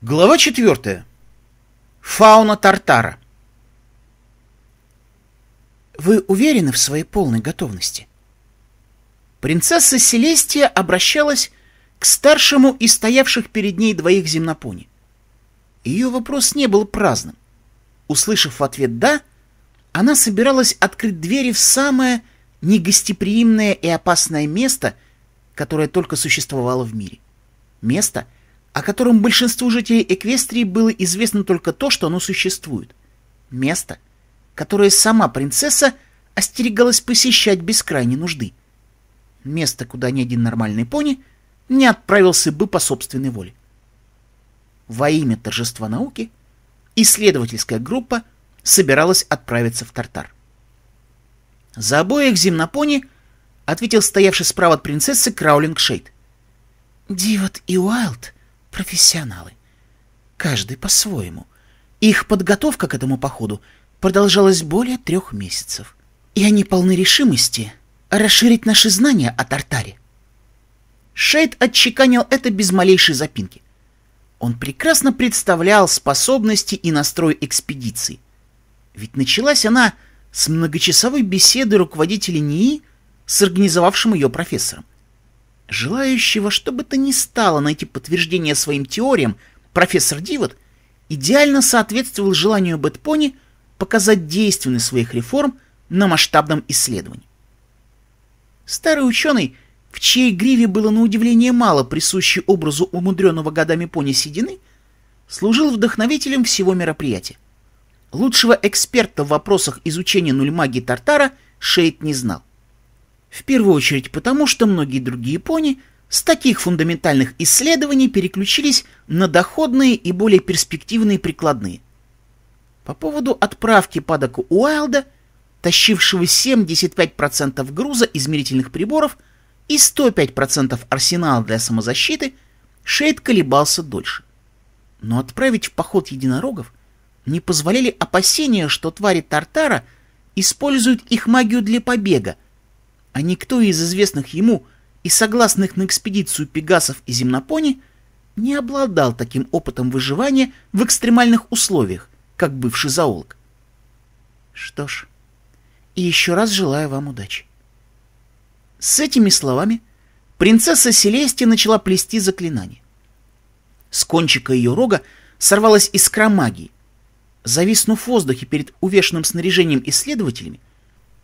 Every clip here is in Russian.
Глава четвертая. Фауна Тартара. Вы уверены в своей полной готовности? Принцесса Селестия обращалась к старшему из стоявших перед ней двоих земнопони. Ее вопрос не был праздным. Услышав в ответ «да», она собиралась открыть двери в самое негостеприимное и опасное место, которое только существовало в мире. Место — о котором большинству жителей Эквестрии было известно только то, что оно существует. Место, которое сама принцесса остерегалась посещать без крайней нужды. Место, куда ни один нормальный пони не отправился бы по собственной воле. Во имя торжества науки исследовательская группа собиралась отправиться в Тартар. За обоих земнопони ответил стоявший справа от принцессы Краулинг Шейд. «Дивот и Уайлд профессионалы. Каждый по-своему. Их подготовка к этому походу продолжалась более трех месяцев. И они полны решимости расширить наши знания о Тартаре. Шейд отчеканил это без малейшей запинки. Он прекрасно представлял способности и настрой экспедиции. Ведь началась она с многочасовой беседы руководителя НИИ с организовавшим ее профессором. Желающего, что бы то ни стало найти подтверждение своим теориям, профессор Дивот идеально соответствовал желанию Бэтпони показать действенность своих реформ на масштабном исследовании. Старый ученый, в чьей гриве было на удивление мало присущей образу умудренного годами пони седины, служил вдохновителем всего мероприятия. Лучшего эксперта в вопросах изучения нульмагии Тартара Шейд не знал. В первую очередь потому, что многие другие пони с таких фундаментальных исследований переключились на доходные и более перспективные прикладные. По поводу отправки падока Уайлда, тащившего 75% груза измерительных приборов и 105% арсенала для самозащиты, Шейд колебался дольше. Но отправить в поход единорогов не позволяли опасения, что твари Тартара используют их магию для побега, а никто из известных ему и согласных на экспедицию пегасов и земнопони не обладал таким опытом выживания в экстремальных условиях, как бывший зоолог. Что ж, и еще раз желаю вам удачи. С этими словами принцесса Селестия начала плести заклинание. С кончика ее рога сорвалась искра магии. Зависнув в воздухе перед увешанным снаряжением исследователями,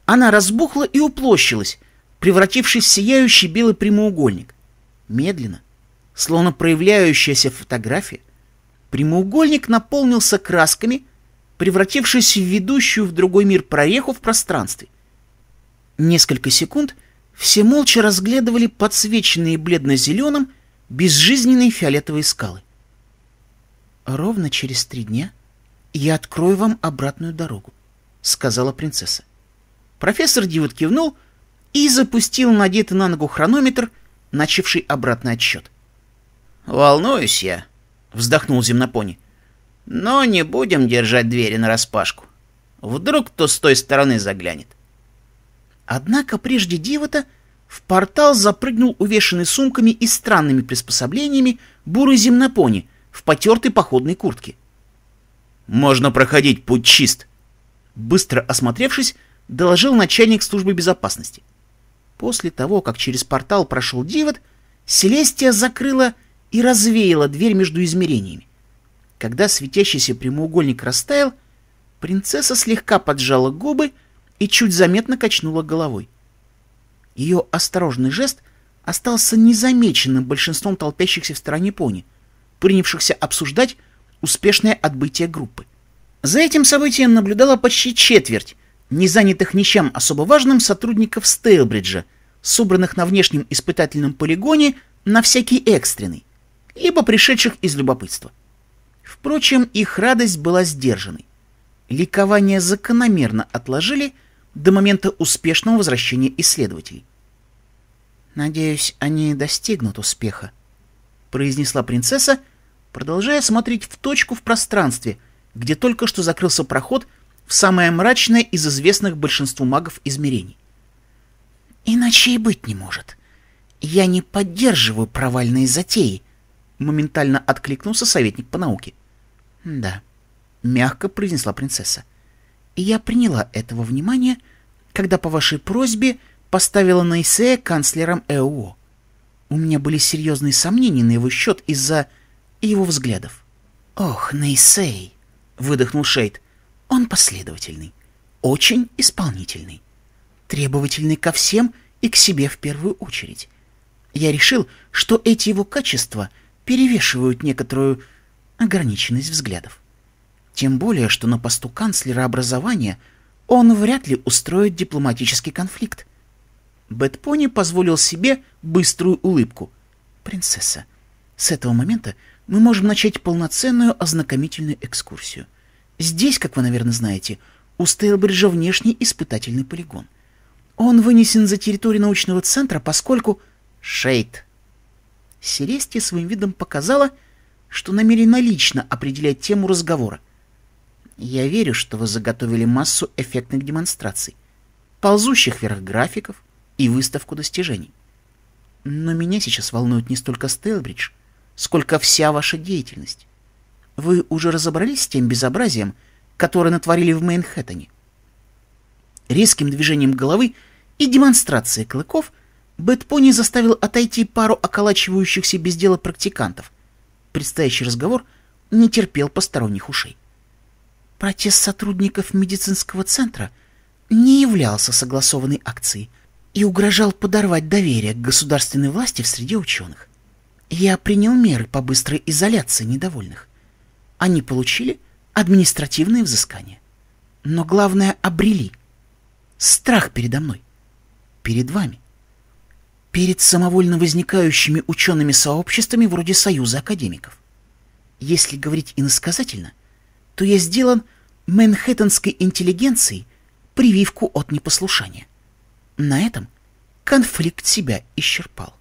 она разбухла и уплощилась, превратившись в сияющий белый прямоугольник. Медленно, словно проявляющаяся фотография, прямоугольник наполнился красками, превратившись в ведущую в другой мир прореху в пространстве. Несколько секунд все молча разглядывали подсвеченные бледно-зеленым безжизненные фиолетовые скалы. «Ровно через три дня я открою вам обратную дорогу», — сказала принцесса. Профессор Дивот кивнул и запустил надетый на ногу хронометр, начавший обратный отсчет. «Волнуюсь я», — вздохнул земнопони. «Но не будем держать двери нараспашку. Вдруг кто с той стороны заглянет». Однако прежде Дивота в портал запрыгнул увешанный сумками и странными приспособлениями бурый земнопони в потертой походной куртке. «Можно проходить, путь чист!» Быстро осмотревшись, доложил начальник службы безопасности. После того, как через портал прошел Дивот, Селестия закрыла и развеяла дверь между измерениями. Когда светящийся прямоугольник растаял, принцесса слегка поджала губы и чуть заметно качнула головой. Ее осторожный жест остался незамеченным большинством толпящихся в стороне пони, принявшихся обсуждать успешное отбытие группы. За этим событием наблюдала почти четверть не занятых ничем особо важным сотрудников Стейлбриджа, собранных на внешнем испытательном полигоне на всякий экстренный, либо пришедших из любопытства. Впрочем, их радость была сдержанной. Ликование закономерно отложили до момента успешного возвращения исследователей. «Надеюсь, они достигнут успеха», — произнесла принцесса, продолжая смотреть в точку в пространстве, где только что закрылся проход в самое мрачное из известных большинству магов измерений. Иначе и быть не может. Я не поддерживаю провальные затеи, Моментально откликнулся советник по науке. Да, мягко произнесла принцесса. Я приняла этого внимания, когда по вашей просьбе поставила Нейсея канцлером ЭО. У меня были серьезные сомнения на его счет из-за его взглядов. «Ох, Нейсей!» — выдохнул Шейд. «Он последовательный, очень исполнительный, требовательный ко всем и к себе в первую очередь. Я решил, что эти его качества перевешивают некоторую ограниченность взглядов. Тем более, что на посту канцлера образования он вряд ли устроит дипломатический конфликт. Бэтпони позволил себе быструю улыбку. «Принцесса, с этого момента мы можем начать полноценную ознакомительную экскурсию. Здесь, как вы, наверное, знаете, у Стейлбриджа внешний испытательный полигон. Он вынесен за территорию научного центра, поскольку... Шейд. Селестия своим видом показала, что намерена лично определять тему разговора. Я верю, что вы заготовили массу эффектных демонстраций, ползущих вверх графиков и выставку достижений. Но меня сейчас волнует не столько Стейлбридж, сколько вся ваша деятельность. Вы уже разобрались с тем безобразием, которое натворили в Мейнхэттене? Резким движением головы и демонстрацией клыков Бэтпони заставил отойти пару околачивающихся без дела практикантов. Предстоящий разговор не терпел посторонних ушей. Протест сотрудников медицинского центра не являлся согласованной акцией и угрожал подорвать доверие к государственной власти в среде ученых. Я принял меры по быстрой изоляции недовольных. Они получили административные взыскания. Но главное — обрели. Страх передо мной. Перед вами. Перед самовольно возникающими учеными сообществами вроде Союза академиков. Если говорить иносказательно, то я сделан манхэттенской интеллигенцией прививку от непослушания. На этом конфликт себя исчерпал.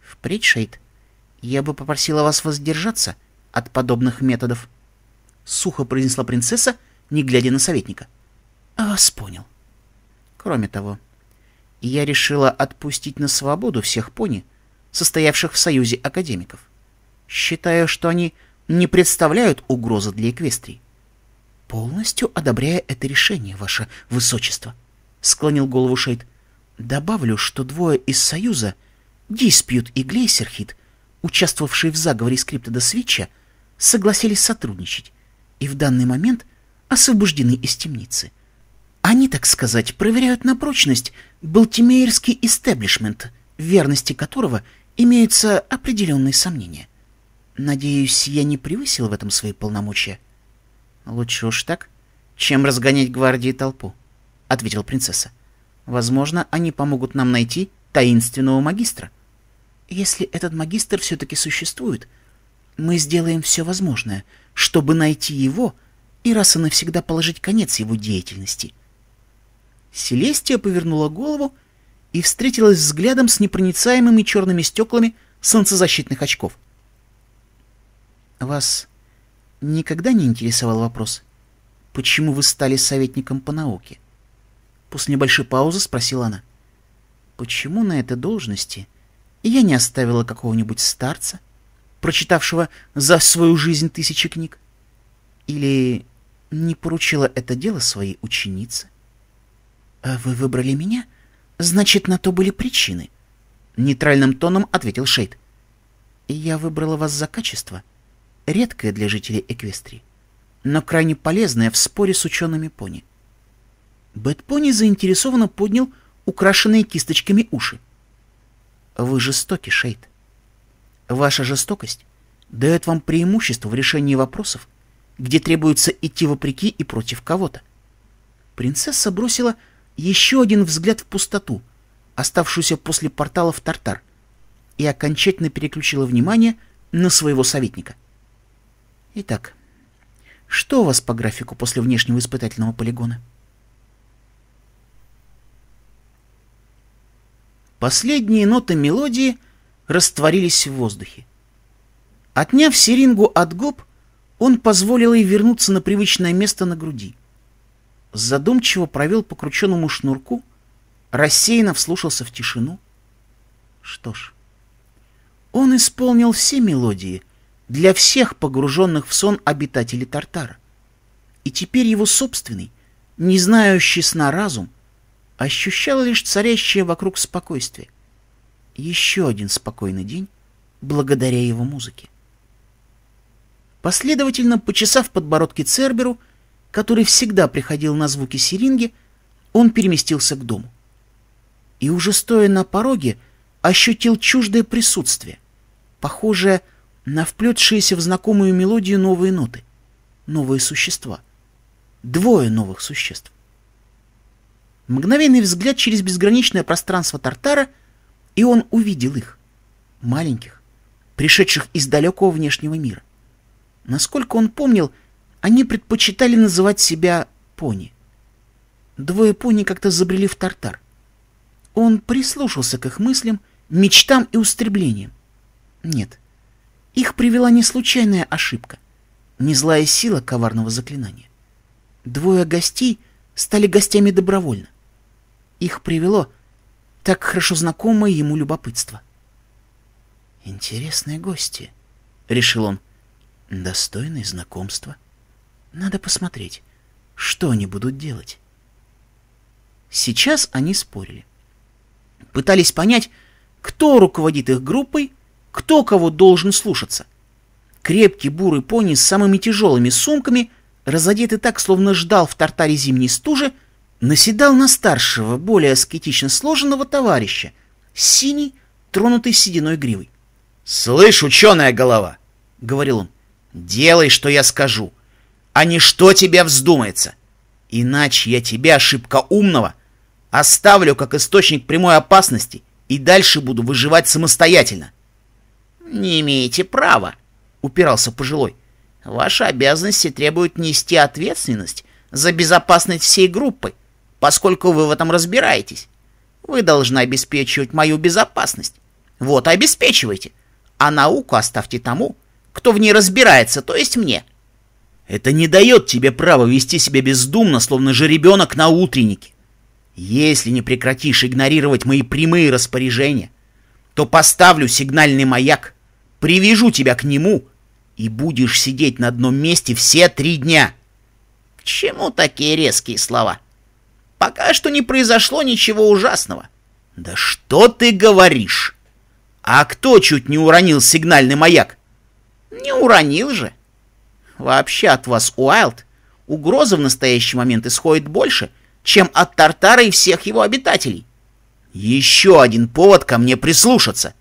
Впредь, Шейд, я бы попросила вас воздержаться от подобных методов. Сухо произнесла принцесса, не глядя на советника. А вас понял. Кроме того, я решила отпустить на свободу всех пони, состоявших в союзе академиков. Считаю, что они не представляют угрозы для Эквестрии. Полностью одобряя это решение, ваше высочество, склонил голову Шейд. Добавлю, что двое из союза, Диспьют и Глейсерхит, участвовавшие в заговоре скриптода Свитча, согласились сотрудничать и в данный момент освобождены из темницы. Они, так сказать, проверяют на прочность балтимейрский истеблишмент, в верности которого имеются определенные сомнения. Надеюсь, я не превысил в этом свои полномочия. Лучше уж так, чем разгонять гвардии толпу, — ответила принцесса. Возможно, они помогут нам найти таинственного магистра. Если этот магистр все-таки существует, мы сделаем все возможное, чтобы найти его и раз и навсегда положить конец его деятельности. Селестия повернула голову и встретилась взглядом с непроницаемыми черными стеклами солнцезащитных очков. «Вас никогда не интересовал вопрос, почему вы стали советником по науке?» После небольшой паузы спросила она. «Почему на этой должности я не оставила какого-нибудь старца, прочитавшего за свою жизнь тысячи книг? Или не поручила это дело своей ученице? А вы выбрали меня? Значит, на то были причины. Нейтральным тоном ответил Шейд. Я выбрала вас за качество, редкое для жителей Эквестрии, но крайне полезное в споре с учеными пони. Бэтпони заинтересованно поднял украшенные кисточками уши. Вы жестоки, Шейд. Ваша жестокость дает вам преимущество в решении вопросов, где требуется идти вопреки и против кого-то. Принцесса бросила еще один взгляд в пустоту, оставшуюся после портала в Тартар, и окончательно переключила внимание на своего советника. Итак, что у вас по графику после внешнего испытательного полигона? Последние ноты мелодии растворились в воздухе. Отняв серингу от губ, он позволил ей вернуться на привычное место на груди. Задумчиво провел по крученному шнурку, рассеянно вслушался в тишину. Что ж, Он исполнил все мелодии для всех погруженных в сон обитателей Тартара. И теперь его собственный, не знающий сна разум, ощущал лишь царящее вокруг спокойствие. Еще один спокойный день благодаря его музыке. Последовательно, почесав подбородки Церберу, который всегда приходил на звуки сиринги, он переместился к дому. И уже стоя на пороге, ощутил чуждое присутствие, похожее на вплетшиеся в знакомую мелодию новые ноты, новые существа. Двое новых существ. Мгновенный взгляд через безграничное пространство Тартара, и он увидел их, маленьких, пришедших из далекого внешнего мира. Насколько он помнил, они предпочитали называть себя пони. Двое пони как-то забрели в Тартар. Он прислушался к их мыслям, мечтам и устремлениям. Нет, их привела не случайная ошибка, не злая сила коварного заклинания. Двое гостей стали гостями добровольно. Их привело так хорошо знакомое ему любопытство. «Интересные гости», — решил он, — «достойные знакомства. Надо посмотреть, что они будут делать». Сейчас они спорили. Пытались понять, кто руководит их группой, кто кого должен слушаться. Крепкий бурый пони с самыми тяжелыми сумками, разодетый так, словно ждал в тартаре зимней стужи, наседал на старшего, более аскетично сложенного товарища, синий, тронутый сединой гривой. «Слышь, ученая голова!» — говорил он. «Делай, что я скажу, а не что тебе вздумается. Иначе я тебя, ошибка умного, оставлю как источник прямой опасности и дальше буду выживать самостоятельно». «Не имеете права», — упирался пожилой. «Ваши обязанности требуют нести ответственность за безопасность всей группы поскольку вы в этом разбираетесь. Вы должны обеспечивать мою безопасность. Вот, обеспечивайте. А науку оставьте тому, кто в ней разбирается, то есть мне. Это не дает тебе права вести себя бездумно, словно же ребенок на утреннике. Если не прекратишь игнорировать мои прямые распоряжения, то поставлю сигнальный маяк, привяжу тебя к нему и будешь сидеть на одном месте все три дня. К чему такие резкие слова? — Пока что не произошло ничего ужасного. Да что ты говоришь? А кто чуть не уронил сигнальный маяк? Не уронил же. Вообще от вас, Уайлд, угроза в настоящий момент исходит больше, чем от Тартара и всех его обитателей. Еще один повод ко мне прислушаться.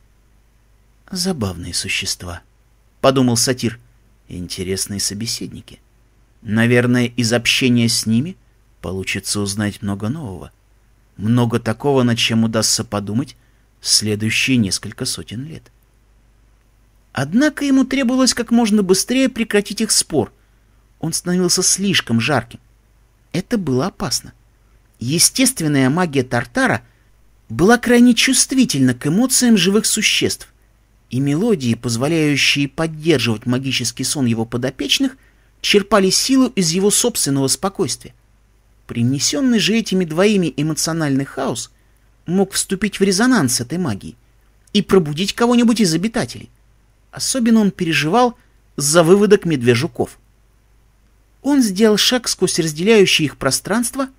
Забавные существа, — подумал сатир. Интересные собеседники. Наверное, из общения с ними — Получится узнать много нового. Много такого, над чем удастся подумать следующие несколько сотен лет. Однако ему требовалось как можно быстрее прекратить их спор. Он становился слишком жарким. Это было опасно. Естественная магия Тартара была крайне чувствительна к эмоциям живых существ, и мелодии, позволяющие поддерживать магический сон его подопечных, черпали силу из его собственного спокойствия. Принесенный же этими двоими эмоциональный хаос мог вступить в резонанс с этой магией и пробудить кого-нибудь из обитателей. Особенно он переживал за выводок медвежуков. Он сделал шаг сквозь разделяющее их пространство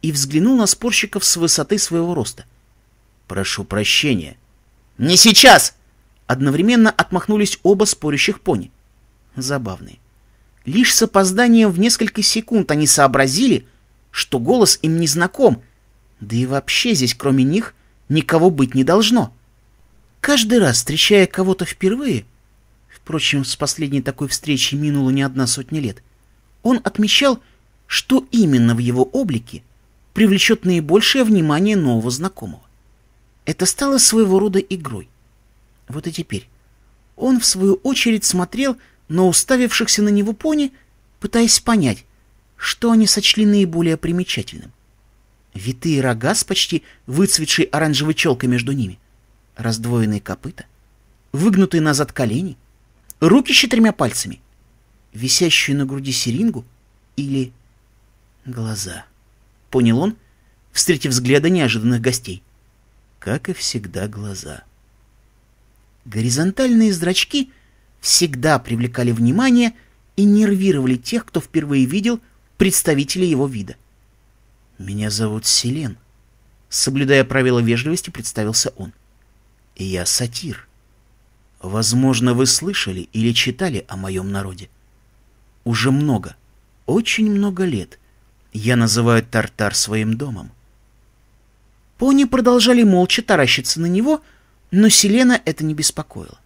и взглянул на спорщиков с высоты своего роста. «Прошу прощения». «Не сейчас!» Одновременно отмахнулись оба спорящих пони. Забавные. Лишь с опозданием в несколько секунд они сообразили, что голос им не знаком, да и вообще здесь кроме них никого быть не должно. Каждый раз, встречая кого-то впервые, впрочем, с последней такой встречи минуло не одна сотня лет, он отмечал, что именно в его облике привлечет наибольшее внимание нового знакомого. Это стало своего рода игрой. Вот и теперь он, в свою очередь, смотрел на уставившихся на него пони, пытаясь понять, что они сочли наиболее примечательным? Витые рога с почти выцветшей оранжевой челкой между ними, раздвоенные копыта, выгнутые назад колени, руки с четырьмя пальцами, висящую на груди серингу или глаза. Понял он, встретив взгляды неожиданных гостей. Как и всегда, глаза. Горизонтальные зрачки всегда привлекали внимание и нервировали тех, кто впервые видел представителей его вида. «Меня зовут Селен», — соблюдая правила вежливости, представился он. «И я сатир. Возможно, вы слышали или читали о моем народе. Уже много, очень много лет я называю Тартар своим домом. Пони продолжали молча таращиться на него, но Селена это не беспокоило.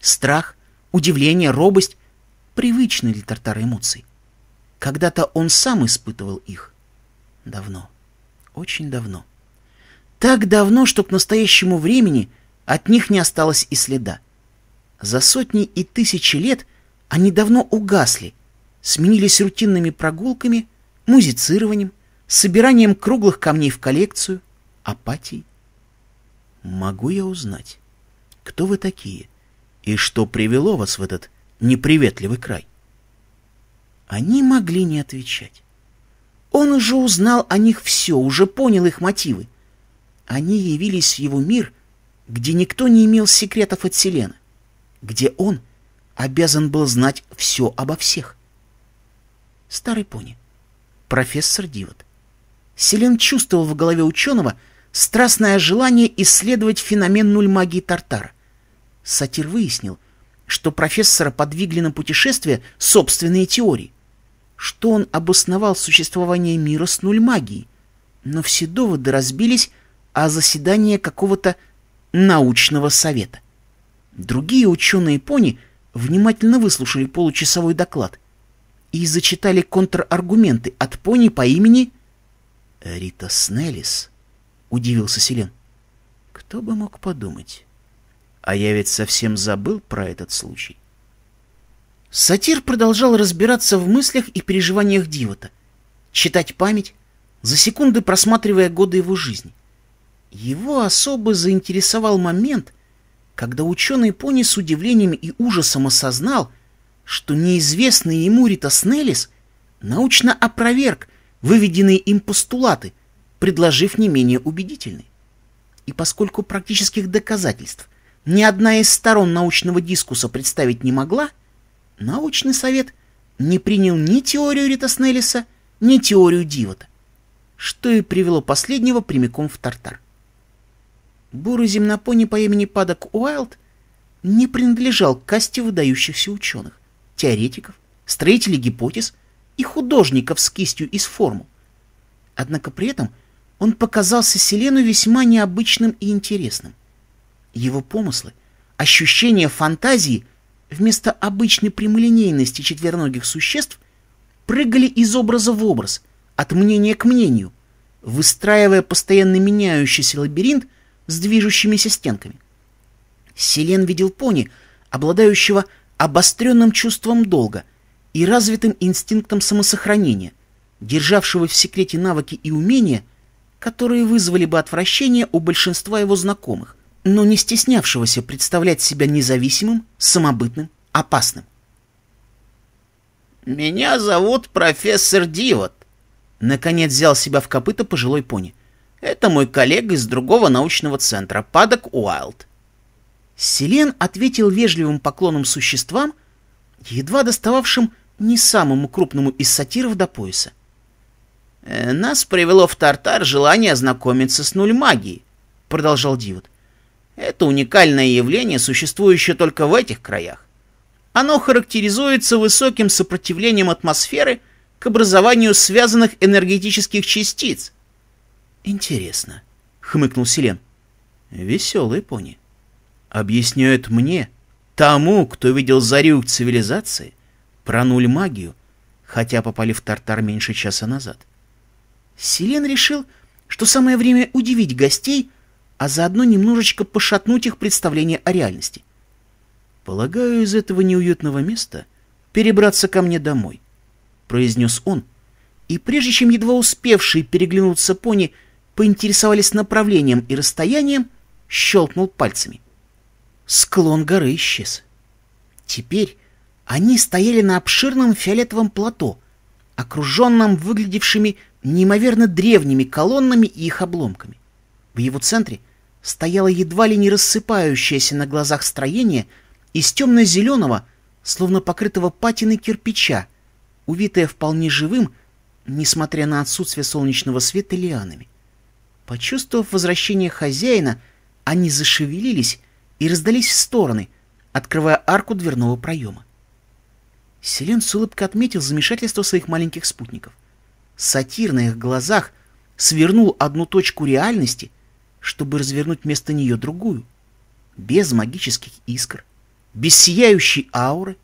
Страх, удивление, робость — привычны для Тартара эмоций. Когда-то он сам испытывал их. Давно, очень давно. Так давно, что к настоящему времени от них не осталось и следа. За сотни и тысячи лет они давно угасли, сменились рутинными прогулками, музицированием, собиранием круглых камней в коллекцию — апатией? Могу я узнать, кто вы такие и что привело вас в этот неприветливый край? Они могли не отвечать. Он уже узнал о них все, уже понял их мотивы. Они явились в его мир, где никто не имел секретов от Селена, где он обязан был знать все обо всех. Старый пони, профессор Дивот. Селен чувствовал в голове ученого, страстное желание исследовать феномен нуль магии Тартара. Сатир выяснил, что профессора подвигли на путешествие собственные теории, что он обосновал существование мира с нуль магией, но все доводы разбились о заседании какого-то научного совета. Другие ученые-пони внимательно выслушали получасовой доклад и зачитали контраргументы от пони по имени Рита Снеллис удивился Селен. Кто бы мог подумать? А я ведь совсем забыл про этот случай. Сатир продолжал разбираться в мыслях и переживаниях Дивота, читать память, за секунды просматривая годы его жизни. Его особо заинтересовал момент, когда ученый пони с удивлением и ужасом осознал, что неизвестный ему Ритас Неллис научно опроверг выведенные им постулаты — предложив не менее убедительный. И поскольку практических доказательств ни одна из сторон научного дискуса представить не могла, научный совет не принял ни теорию Рита Снеллиса, ни теорию Дивота, что и привело последнего прямиком в Тартар. Бурый земнопони по имени Падок Уайлд не принадлежал к касте выдающихся ученых, теоретиков, строителей гипотез и художников с кистью из формул. Однако при этом – он показался Селену весьма необычным и интересным. Его помыслы, ощущения фантазии вместо обычной прямолинейности четвероногих существ прыгали из образа в образ, от мнения к мнению, выстраивая постоянно меняющийся лабиринт с движущимися стенками. Селен видел пони, обладающего обостренным чувством долга и развитым инстинктом самосохранения, державшего в секрете навыки и умения, которые вызвали бы отвращение у большинства его знакомых, но не стеснявшегося представлять себя независимым, самобытным, опасным. «Меня зовут профессор Дивот», — наконец взял себя в копыта пожилой пони. «Это мой коллега из другого научного центра, Падок Уайлд». Селен ответил вежливым поклоном существам, едва достававшим не самому крупному из сатиров до пояса. Э, «Нас привело в Тартар желание ознакомиться с нуль магией», — продолжал Дивот. «Это уникальное явление, существующее только в этих краях. Оно характеризуется высоким сопротивлением атмосферы к образованию связанных энергетических частиц». «Интересно», — хмыкнул Селен. «Веселые пони. Объясняют мне, тому, кто видел зарю цивилизации, про нуль магию, хотя попали в Тартар меньше часа назад». Селен решил, что самое время удивить гостей, а заодно немножечко пошатнуть их представление о реальности. «Полагаю, из этого неуютного места перебраться ко мне домой», — произнес он, и прежде чем едва успевшие переглянуться пони поинтересовались направлением и расстоянием, щелкнул пальцами. Склон горы исчез. Теперь они стояли на обширном фиолетовом плато, окруженном выглядевшими неимоверно древними колоннами и их обломками. В его центре стояло едва ли не рассыпающееся на глазах строение из темно-зеленого, словно покрытого патиной кирпича, увитое вполне живым, несмотря на отсутствие солнечного света лианами. Почувствовав возвращение хозяина, они зашевелились и раздались в стороны, открывая арку дверного проема. Селен с улыбкой отметил замешательство своих маленьких спутников. Сатир на их глазах свернул одну точку реальности, чтобы развернуть вместо нее другую, без магических искр, без сияющей ауры.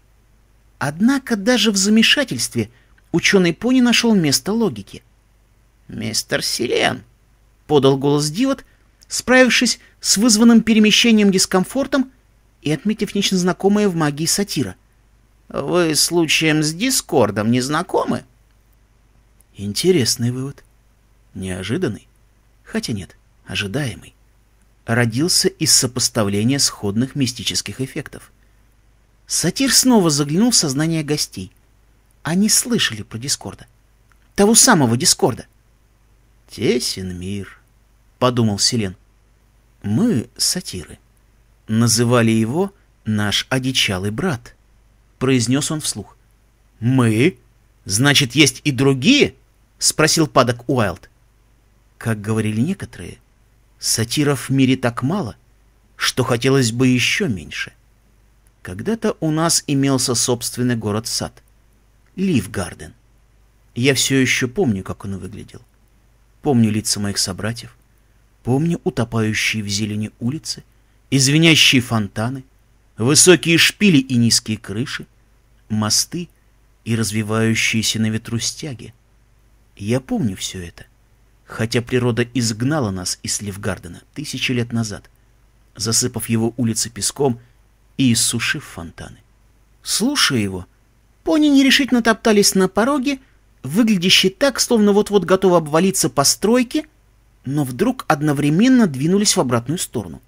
Однако даже в замешательстве ученый пони нашел место логики. «Мистер Селен», — подал голос Дивот, справившись с вызванным перемещением дискомфортом и отметив нечто знакомое в магии сатира. «Вы случаем с Дискордом не знакомы?» Интересный вывод. Неожиданный. Хотя нет, ожидаемый. Родился из сопоставления сходных мистических эффектов. Сатир снова заглянул в сознание гостей. Они слышали про Дискорда. Того самого Дискорда. «Тесен мир», — подумал Селен. «Мы, сатиры, называли его наш одичалый брат», — произнес он вслух. «Мы? Значит, есть и другие?» — спросил Падок Уайлд. Как говорили некоторые, сатиров в мире так мало, что хотелось бы еще меньше. Когда-то у нас имелся собственный город-сад — Ливгарден. Я все еще помню, как он выглядел. Помню лица моих собратьев, помню утопающие в зелени улицы, извиняющие фонтаны, высокие шпили и низкие крыши, мосты и развивающиеся на ветру стяги. Я помню все это, хотя природа изгнала нас из Ливгардена тысячи лет назад, засыпав его улицы песком и иссушив фонтаны. Слушая его, пони нерешительно топтались на пороге, выглядящие так, словно вот-вот готовы обвалиться по стройке, но вдруг одновременно двинулись в обратную сторону.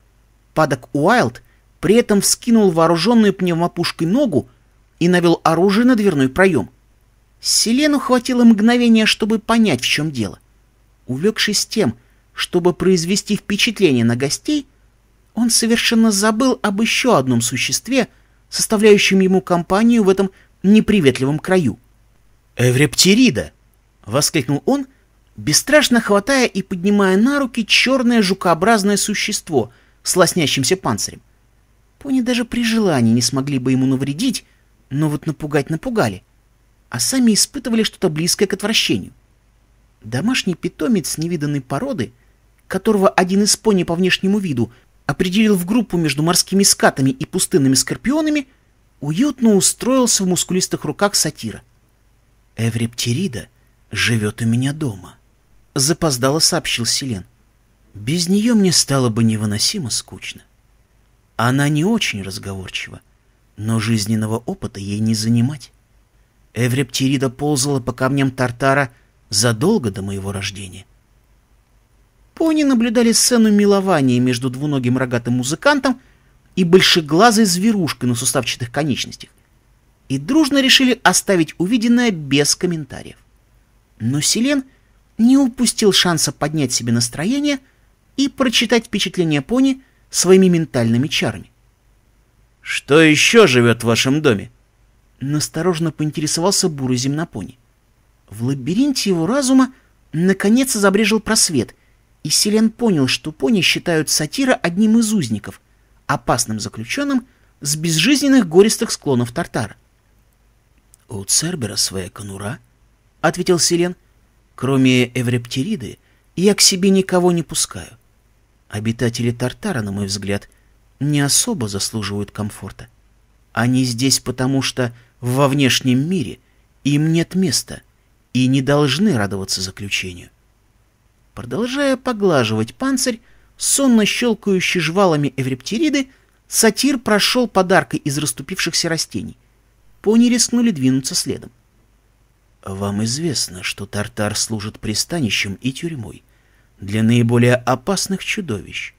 Падок Уайлд при этом вскинул вооруженную пневмопушкой ногу и навел оружие на дверной проем — Селену хватило мгновения, чтобы понять, в чем дело. Увлекшись тем, чтобы произвести впечатление на гостей, он совершенно забыл об еще одном существе, составляющем ему компанию в этом неприветливом краю. «Эврептерида!» — воскликнул он, бесстрашно хватая и поднимая на руки черное жукообразное существо с лоснящимся панцирем. Пони даже при желании не смогли бы ему навредить, но вот напугать напугали а сами испытывали что-то близкое к отвращению. Домашний питомец невиданной породы, которого один из пони по внешнему виду определил в группу между морскими скатами и пустынными скорпионами, уютно устроился в мускулистых руках сатира. «Эврептерида живет у меня дома», — запоздало сообщил Селен. «Без нее мне стало бы невыносимо скучно. Она не очень разговорчива, но жизненного опыта ей не занимать. Эврептирида ползала по камням Тартара задолго до моего рождения. Пони наблюдали сцену милования между двуногим рогатым музыкантом и большеглазой зверушкой на суставчатых конечностях и дружно решили оставить увиденное без комментариев. Но Селен не упустил шанса поднять себе настроение и прочитать впечатление пони своими ментальными чарами. «Что еще живет в вашем доме?» Настороженно поинтересовался бурый земнопони. В лабиринте его разума наконец забрежил просвет, и Селен понял, что пони считают сатира одним из узников, опасным заключенным с безжизненных гористых склонов Тартара. «У Цербера своя конура», — ответил Селен. «Кроме Эврептериды, я к себе никого не пускаю. Обитатели Тартара, на мой взгляд, не особо заслуживают комфорта. Они здесь потому, что во внешнем мире им нет места и не должны радоваться заключению. Продолжая поглаживать панцирь, сонно щелкающий жвалами эврептериды, сатир прошел подаркой из расступившихся растений. Пони рискнули двинуться следом. Вам известно, что Тартар служит пристанищем и тюрьмой для наиболее опасных чудовищ,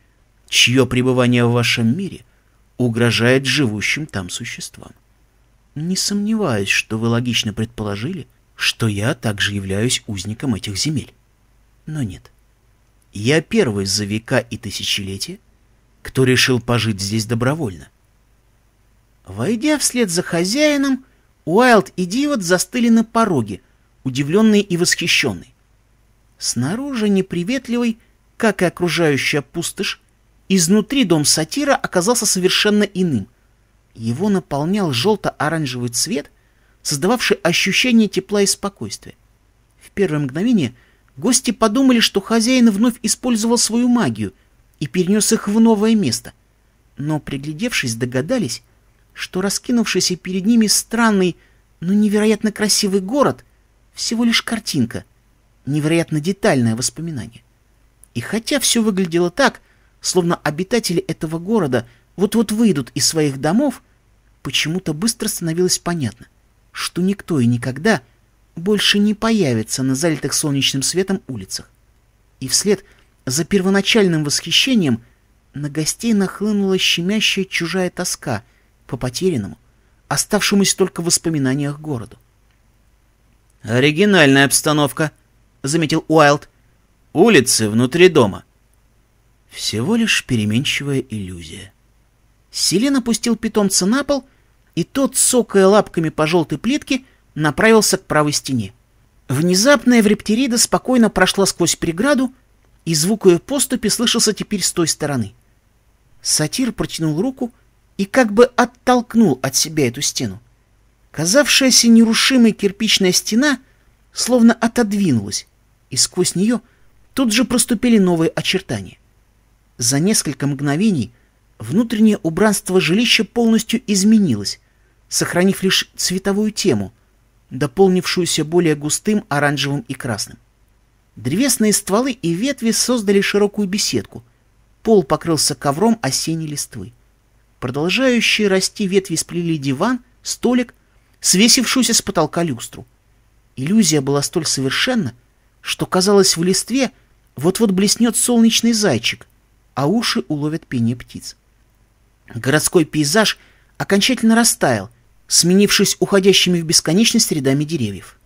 чье пребывание в вашем мире угрожает живущим там существам. Не сомневаюсь, что вы логично предположили, что я также являюсь узником этих земель. Но нет. Я первый за века и тысячелетия, кто решил пожить здесь добровольно. Войдя вслед за хозяином, Уайлд и Дивот застыли на пороге, удивленные и восхищенные. Снаружи неприветливый, как и окружающая пустошь, изнутри дом сатира оказался совершенно иным. Его наполнял желто-оранжевый цвет, создававший ощущение тепла и спокойствия. В первое мгновение гости подумали, что хозяин вновь использовал свою магию и перенес их в новое место. Но, приглядевшись, догадались, что раскинувшийся перед ними странный, но невероятно красивый город — всего лишь картинка, невероятно детальное воспоминание. И хотя все выглядело так, словно обитатели этого города вот-вот выйдут из своих домов, почему-то быстро становилось понятно, что никто и никогда больше не появится на залитых солнечным светом улицах. И вслед за первоначальным восхищением на гостей нахлынула щемящая чужая тоска по потерянному, оставшемуся только в воспоминаниях городу. «Оригинальная обстановка», — заметил Уайлд. «Улицы внутри дома». Всего лишь переменчивая иллюзия. Селен опустил питомца на пол, и тот, сокая лапками по желтой плитке, направился к правой стене. Внезапная Евриптерида спокойно прошла сквозь преграду, и звук ее поступи слышался теперь с той стороны. Сатир протянул руку и как бы оттолкнул от себя эту стену. Казавшаяся нерушимой кирпичная стена словно отодвинулась, и сквозь нее тут же проступили новые очертания. За несколько мгновений внутреннее убранство жилища полностью изменилось, сохранив лишь цветовую тему, дополнившуюся более густым оранжевым и красным. Древесные стволы и ветви создали широкую беседку. Пол покрылся ковром осенней листвы. Продолжающие расти ветви сплели диван, столик, свесившуюся с потолка люстру. Иллюзия была столь совершенна, что казалось в листве вот-вот блеснет солнечный зайчик, а уши уловят пение птиц. Городской пейзаж окончательно растаял, сменившись уходящими в бесконечность рядами деревьев.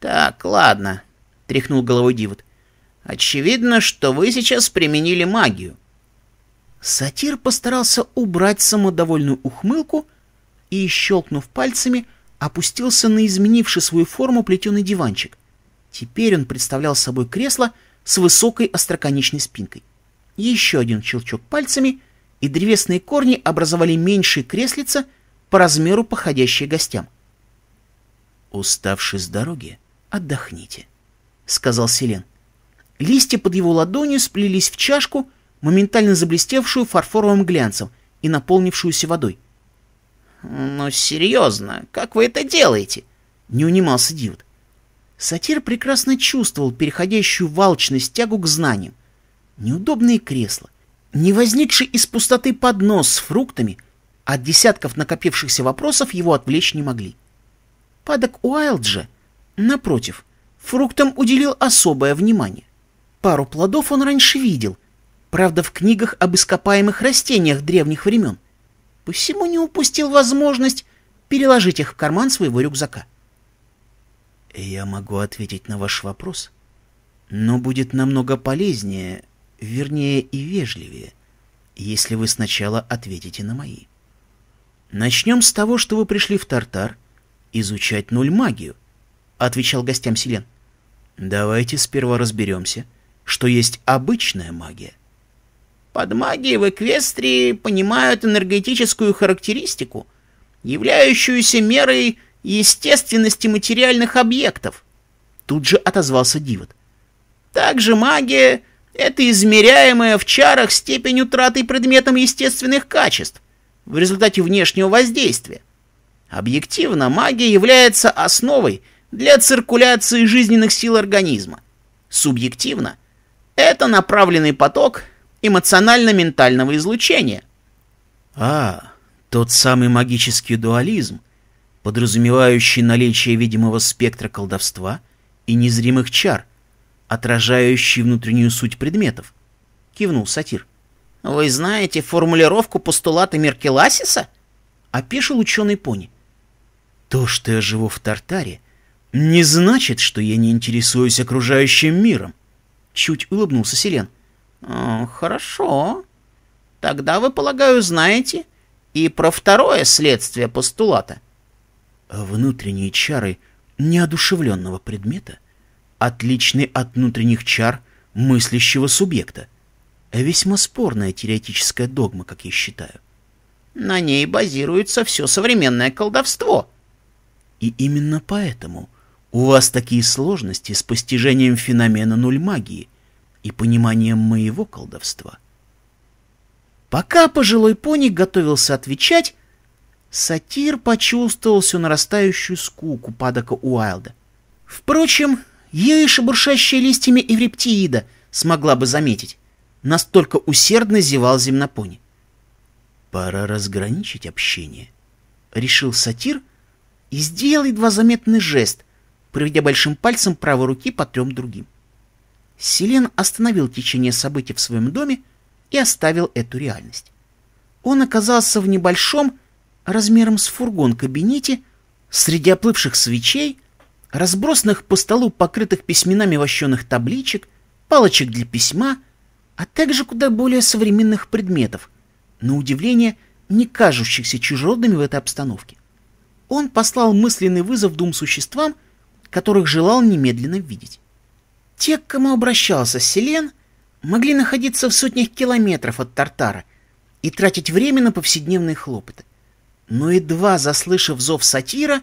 «Так, ладно», — тряхнул головой Дивот. «Очевидно, что вы сейчас применили магию». Сатир постарался убрать самодовольную ухмылку и, щелкнув пальцами, опустился на изменивший свою форму плетеный диванчик. Теперь он представлял собой кресло с высокой остроконечной спинкой. Еще один щелчок пальцами, и древесные корни образовали меньшие креслица по размеру, походящие гостям. «Уставший с дороги, отдохните», — сказал Селен. Листья под его ладонью сплелись в чашку, моментально заблестевшую фарфоровым глянцем и наполнившуюся водой. «Ну, серьезно, как вы это делаете?» — не унимался Дивот. Сатир прекрасно чувствовал переходящую в тягу к знаниям. Неудобные кресла, не возникший из пустоты поднос с фруктами, от десятков накопившихся вопросов его отвлечь не могли. Падок Уайлд же, напротив, фруктам уделил особое внимание. Пару плодов он раньше видел, правда, в книгах об ископаемых растениях древних времен. Посему не упустил возможность переложить их в карман своего рюкзака. «Я могу ответить на ваш вопрос, но будет намного полезнее, вернее и вежливее, если вы сначала ответите на мои. Начнем с того, что вы пришли в Тартар изучать нуль магию, отвечал гостям Селен. Давайте сперва разберемся, что есть обычная магия. Под магией в Эквестрии понимают энергетическую характеристику, являющуюся мерой естественности материальных объектов. Тут же отозвался Дивот. Также магия это измеряемая в чарах степень утраты предметом естественных качеств в результате внешнего воздействия. Объективно магия является основой для циркуляции жизненных сил организма. Субъективно это направленный поток эмоционально-ментального излучения. А, тот самый магический дуализм, подразумевающий наличие видимого спектра колдовства и незримых чар – отражающий внутреннюю суть предметов, — кивнул сатир. — Вы знаете формулировку постулата Меркеласиса? — опешил ученый пони. — То, что я живу в Тартаре, не значит, что я не интересуюсь окружающим миром, — Чуть улыбнулся Селен. «Хорошо. Тогда вы, полагаю, знаете и про второе следствие постулата». Внутренние чары неодушевленного предмета отличны от внутренних чар мыслящего субъекта. Весьма спорная теоретическая догма, как я считаю. На ней базируется все современное колдовство. И именно поэтому у вас такие сложности с постижением феномена нуль магии и пониманием моего колдовства. Пока пожилой пони готовился отвечать, сатир почувствовал всю нарастающую скуку падока Уайлда. Впрочем, и шебуршащая листьями эврептиида смогла бы заметить. Настолько усердно зевал земнопони. «Пора разграничить общение», — решил сатир и сделал едва заметный жест, проведя большим пальцем правой руки по трем другим. Селен остановил течение событий в своем доме и оставил эту реальность. Он оказался в небольшом, размером с фургон кабинете, среди оплывших свечей, разбросанных по столу покрытых письменами вощеных табличек, палочек для письма, а также куда более современных предметов, на удивление не кажущихся чужеродными в этой обстановке. Он послал мысленный вызов двум существам, которых желал немедленно видеть. Те, к кому обращался Селен, могли находиться в сотнях километров от Тартара и тратить время на повседневные хлопоты. Но едва заслышав зов сатира,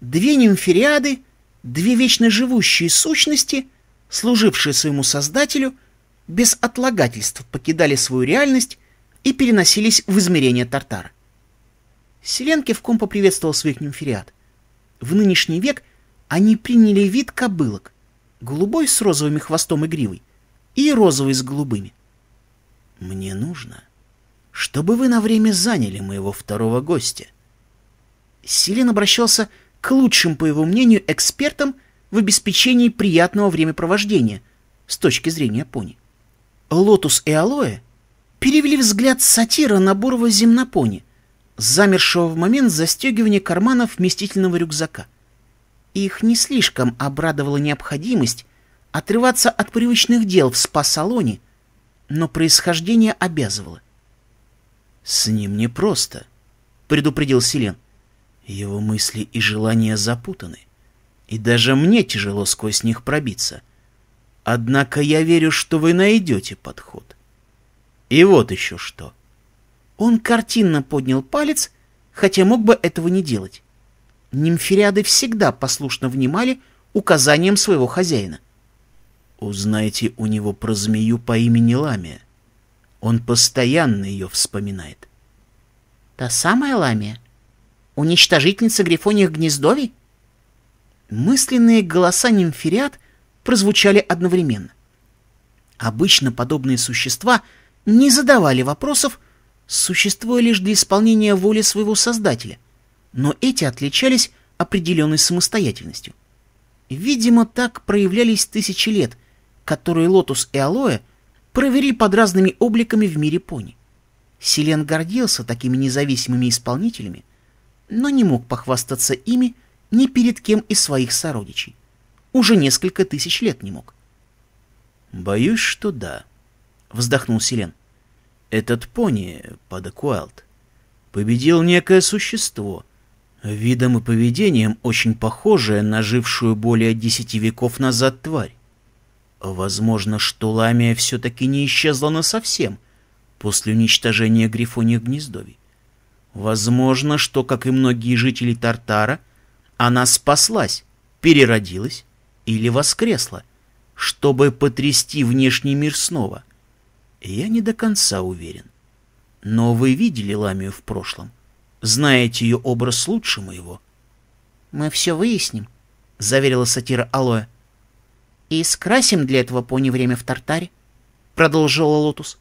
две нимфериады, две вечно живущие сущности, служившие своему создателю, без отлагательств покидали свою реальность и переносились в измерение Тартара. Селен кивком поприветствовал своих нимфериад. В нынешний век они приняли вид кобылок, голубой с розовыми хвостом и гривой, и розовый с голубыми. «Мне нужно, чтобы вы на время заняли моего второго гостя». Селен обращался к лучшим, по его мнению, экспертам в обеспечении приятного времяпровождения с точки зрения пони. Лотус и Алоэ перевели взгляд сатира на бурого земнопони, замершего в момент застегивания карманов вместительного рюкзака. Их не слишком обрадовала необходимость отрываться от привычных дел в спа-салоне, но происхождение обязывало. «С ним непросто», — предупредил Селен. «Его мысли и желания запутаны, и даже мне тяжело сквозь них пробиться. Однако я верю, что вы найдете подход. И вот еще что». Он картинно поднял палец, хотя мог бы этого не делать. Нимфериады всегда послушно внимали указаниям своего хозяина. Узнайте у него про змею по имени Ламия. Он постоянно ее вспоминает. Та самая Ламия? Уничтожительница грифоних гнездовий? Мысленные голоса нимфериад прозвучали одновременно. Обычно подобные существа не задавали вопросов, существуя лишь для исполнения воли своего создателя, но эти отличались определенной самостоятельностью. Видимо, так проявлялись тысячи лет, которые Лотус и Алоэ провели под разными обликами в мире пони. Селен гордился такими независимыми исполнителями, но не мог похвастаться ими ни перед кем из своих сородичей. Уже несколько тысяч лет не мог. «Боюсь, что да», — вздохнул Селен. Этот пони, Падакуэлт, победил некое существо, видом и поведением очень похожее на жившую более десяти веков назад тварь. Возможно, что Ламия все-таки не исчезла насовсем после уничтожения грифоних гнездовий. Возможно, что, как и многие жители Тартара, она спаслась, переродилась или воскресла, чтобы потрясти внешний мир снова. Я не до конца уверен. Но вы видели Ламию в прошлом. Знаете ее образ лучше моего. — Мы все выясним, — заверила сатира Алоэ. — И скрасим для этого пони время в Тартаре, — продолжила Лотус.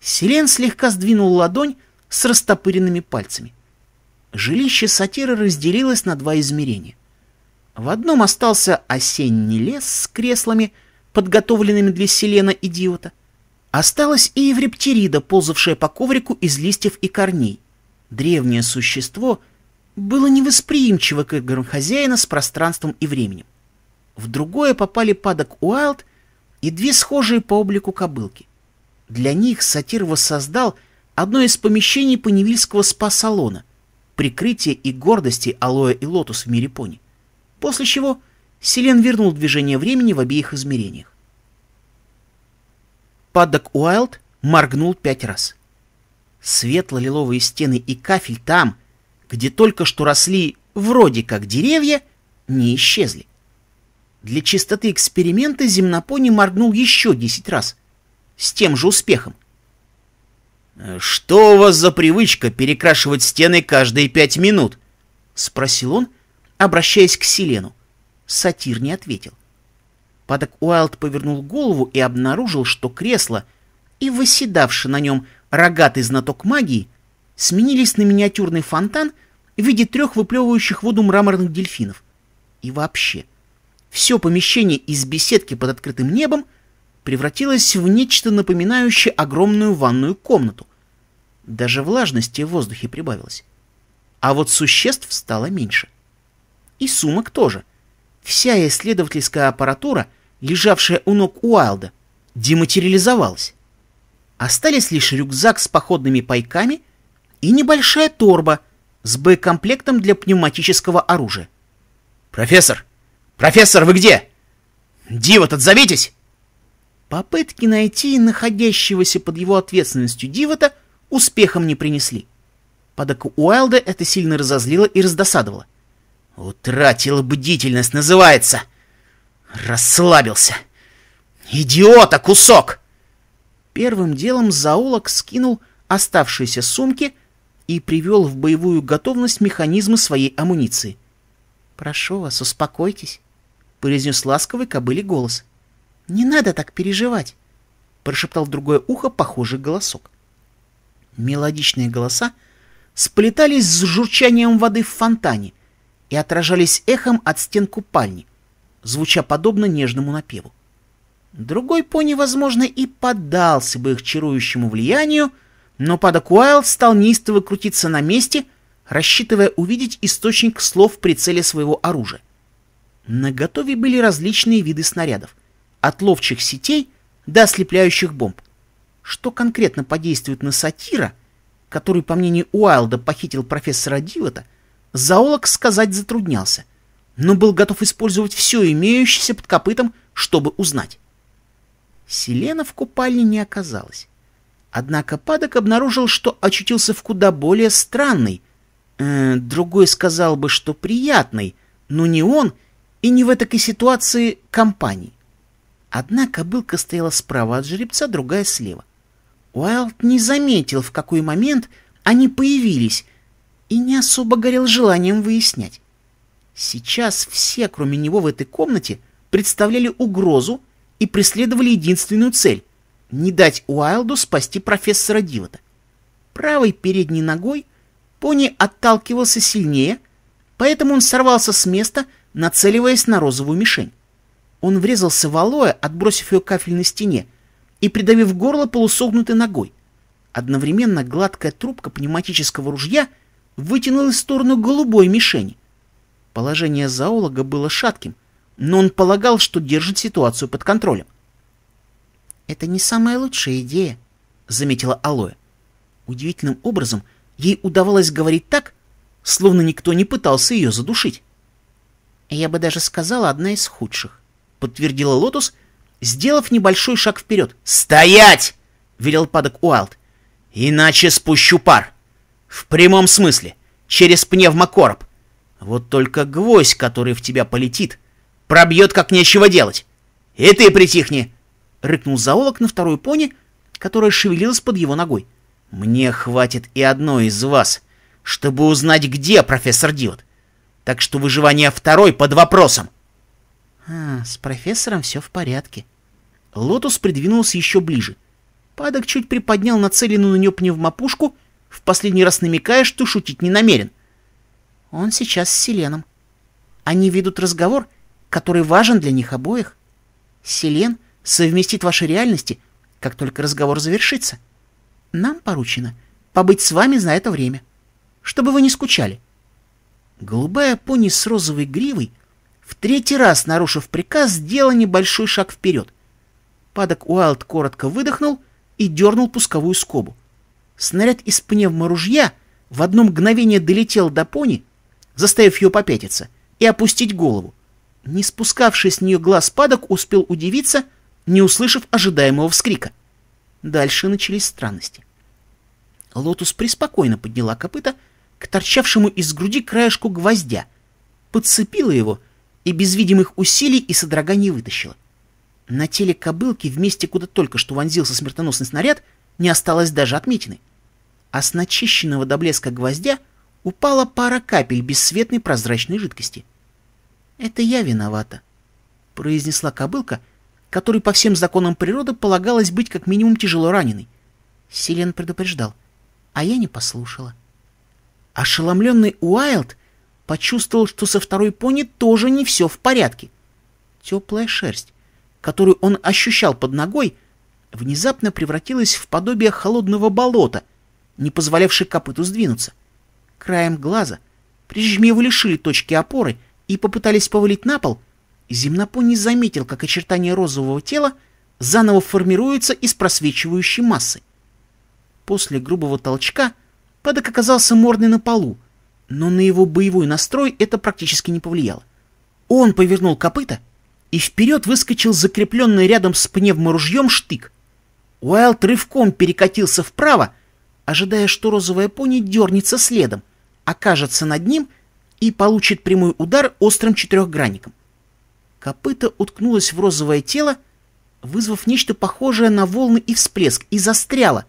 Селен слегка сдвинул ладонь с растопыренными пальцами. Жилище сатира разделилось на два измерения. В одном остался осенний лес с креслами, подготовленными для Селена и Диода. — Осталась и эвриптерида, ползавшая по коврику из листьев и корней. Древнее существо было невосприимчиво к играм хозяина с пространством и временем. В другое попали Паддок Уайлд и две схожие по облику кобылки. Для них сатир воссоздал одно из помещений Понивилльского спа-салона, прикрытие и гордость Алоэ и Лотус в мире пони, после чего Селен вернул движение времени в обоих измерениях. Паддок Уайлд моргнул пять раз. Светло-лиловые стены и кафель там, где только что росли вроде как деревья, не исчезли. Для чистоты эксперимента земнопони моргнул еще десять раз. С тем же успехом. «Что у вас за привычка перекрашивать стены каждые пять минут?» — спросил он, обращаясь к Селену. Сатир не ответил. Падок Уайлд повернул голову и обнаружил, что кресло и восседавший на нем рогатый знаток магии сменились на миниатюрный фонтан в виде трех выплевывающих воду мраморных дельфинов. И вообще, все помещение из беседки под открытым небом превратилось в нечто напоминающее огромную ванную комнату. Даже влажности в воздухе прибавилось. А вот существ стало меньше. И сумок тоже — Вся исследовательская аппаратура, лежавшая у ног Уайлда, дематериализовалась. Остались лишь рюкзак с походными пайками и небольшая торба с боекомплектом для пневматического оружия. «Профессор! Профессор, вы где? Дивот, отзовитесь!» Попытки найти находящегося под его ответственностью Дивота успехом не принесли. Подок Уайлда это сильно разозлило и раздосадовало. Утратил бдительность называется. Расслабился. Идиота, кусок! Первым делом зоолог скинул оставшиеся сумки и привел в боевую готовность механизмы своей амуниции. «Прошу вас, успокойтесь», — произнес ласковый кобыле голос. «Не надо так переживать», — прошептал в другое ухо похожий голосок. Мелодичные голоса сплетались с журчанием воды в фонтане, и отражались эхом от стен купальни, звуча подобно нежному напеву. Другой пони, возможно, и поддался бы их чарующему влиянию, но Падок Уайлд стал неистово крутиться на месте, рассчитывая увидеть источник слов в прицеле своего оружия. На готове были различные виды снарядов, от ловчих сетей до ослепляющих бомб. Что конкретно подействует на сатира, который, по мнению Уайлда, похитил профессора Дивота, зоолог сказать затруднялся, но был готов использовать все имеющееся под копытом, чтобы узнать. Селена в купальне не оказалось. Однако Падок обнаружил, что очутился в куда более странной, э, другой сказал бы, что приятной, но не он и не в этой ситуации компании. Одна кобылка стояла справа от жеребца, другая слева. Уайлд не заметил, в какой момент они появились, и не особо горел желанием выяснять. Сейчас все, кроме него в этой комнате, представляли угрозу и преследовали единственную цель — не дать Уайлду спасти профессора Дивота. Правой передней ногой пони отталкивался сильнее, поэтому он сорвался с места, нацеливаясь на розовую мишень. Он врезался в алоэ, отбросив ее кафель на стене, и придавив горло полусогнутой ногой. Одновременно гладкая трубка пневматического ружья — вытянулась в сторону голубой мишени. Положение зоолога было шатким, но он полагал, что держит ситуацию под контролем. «Это не самая лучшая идея», — заметила Алоэ. Удивительным образом ей удавалось говорить так, словно никто не пытался ее задушить. «Я бы даже сказала, одна из худших», — подтвердила Лотус, сделав небольшой шаг вперед. «Стоять!» — велел Паддок Уайлд. «Иначе спущу пар!» В прямом смысле. Через пневмокороб. Вот только гвоздь, который в тебя полетит, пробьет как нечего делать. И ты притихни!» Рыкнул зоолог на второй пони, которая шевелилась под его ногой. «Мне хватит и одной из вас, чтобы узнать, где профессор Диод. Так что выживание второй под вопросом». «А, с профессором все в порядке». Лотус придвинулась еще ближе. Паддок чуть приподнял нацеленную на нее пневмопушку последний раз намекая, что шутить не намерен. Он сейчас с Селеном. Они ведут разговор, который важен для них обоих. Селен совместит ваши реальности, как только разговор завершится. Нам поручено побыть с вами за это время, чтобы вы не скучали. Голубая пони с розовой гривой, в третий раз нарушив приказ, сделала небольшой шаг вперед. Падок Уайлд коротко выдохнул и дернул пусковую скобу. Снаряд из пневморужья в одно мгновение долетел до пони, заставив ее попятиться и опустить голову. Не спускавший с нее глаз падок успел удивиться, не услышав ожидаемого вскрика. Дальше начались странности. Лотус преспокойно подняла копыта к торчавшему из груди краешку гвоздя, подцепила его и без видимых усилий и содроганий вытащила. На теле кобылки, в месте, куда только что вонзился смертоносный снаряд, не осталось даже отметины. А с начищенного до блеска гвоздя упала пара капель бесцветной прозрачной жидкости. «Это я виновата», — произнесла кобылка, которой по всем законам природы полагалось быть как минимум тяжело раненой. Селен предупреждал, а я не послушала. Ошеломленный Уайлд почувствовал, что со второй пони тоже не все в порядке. Теплая шерсть, которую он ощущал под ногой, внезапно превратилась в подобие холодного болота, не позволявшее копыту сдвинуться. Краем глаза, прежде чем его лишили точки опоры и попытались повалить на пол, Земнопон не заметил, как очертания розового тела заново формируются из просвечивающей массы. После грубого толчка падок оказался мордой на полу, но на его боевой настрой это практически не повлияло. Он повернул копыта и вперед выскочил закрепленный рядом с пневморужьем штык. Уайлд рывком перекатился вправо, ожидая, что розовая пони дернется следом, окажется над ним и получит прямой удар острым четырехгранником. Копыта уткнулось в розовое тело, вызвав нечто похожее на волны и всплеск, и застряло,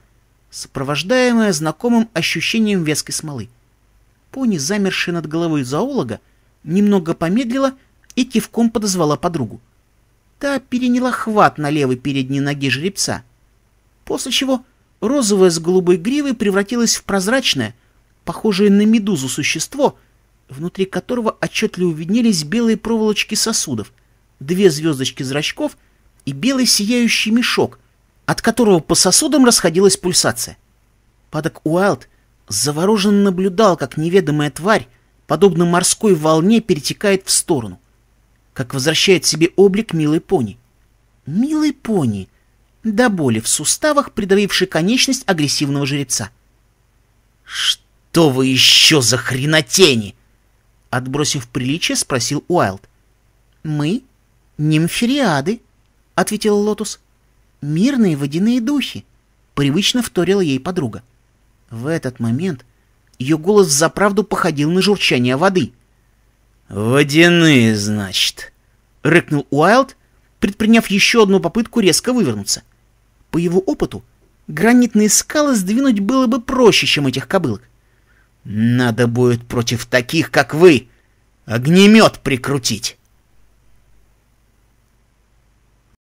сопровождаемое знакомым ощущением веской смолы. Пони, замершая над головой зоолога, немного помедлила и кивком подозвала подругу. Та переняла хват на левой передней ноге жеребца, после чего розовое с голубой гривой превратилось в прозрачное, похожее на медузу существо, внутри которого отчетливо виднелись белые проволочки сосудов, две звездочки зрачков и белый сияющий мешок, от которого по сосудам расходилась пульсация. Падок Уайлд завороженно наблюдал, как неведомая тварь, подобно морской волне, перетекает в сторону как возвращает себе облик милой пони. Милой пони, до боли в суставах, придавившей конечность агрессивного жеребца. «Что вы еще за хренотени?» Отбросив приличие, спросил Уайлд. «Мы — нимфериады», — ответила Лотус. «Мирные водяные духи», — привычно вторила ей подруга. В этот момент ее голос заправду походил на журчание воды. «Водяные, значит», — рыкнул Уайлд, предприняв еще одну попытку резко вывернуться. По его опыту, гранитные скалы сдвинуть было бы проще, чем этих кобылок. «Надо будет против таких, как вы, огнемет прикрутить».